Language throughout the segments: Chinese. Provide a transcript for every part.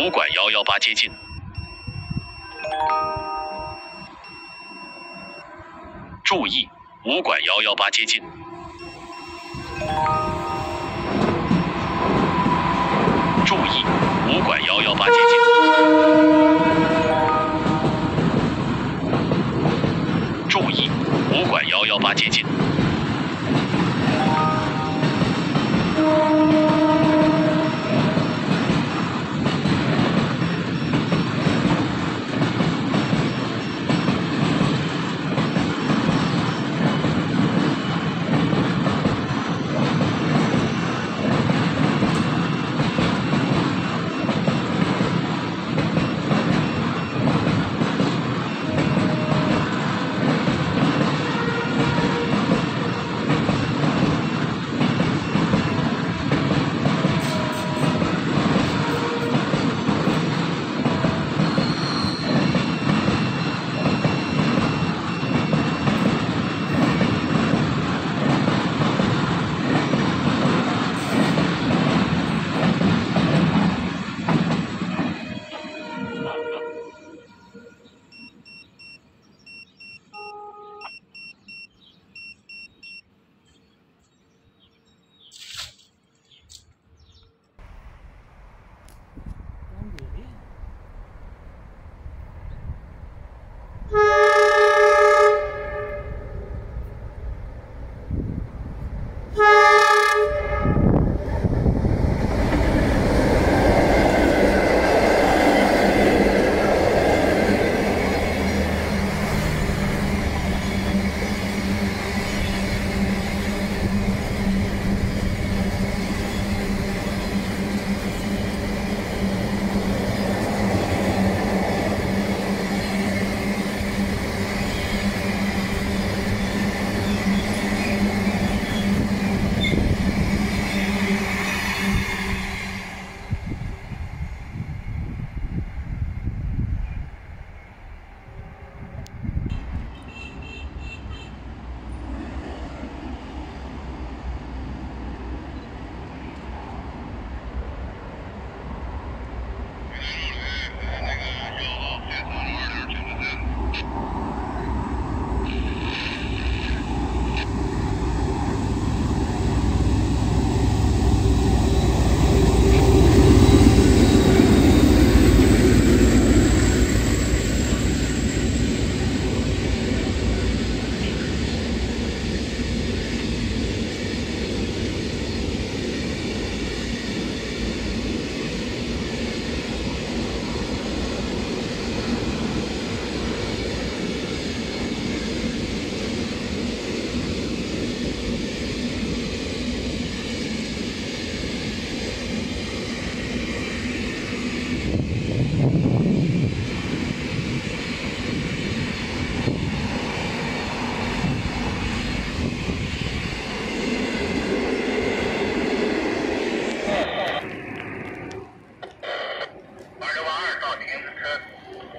五管幺幺八接近。注意，五管幺幺八接近。注意，五管幺幺八接近。注意，五管幺幺八接近。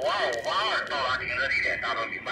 五二五八二到达停车地点，大家都明白。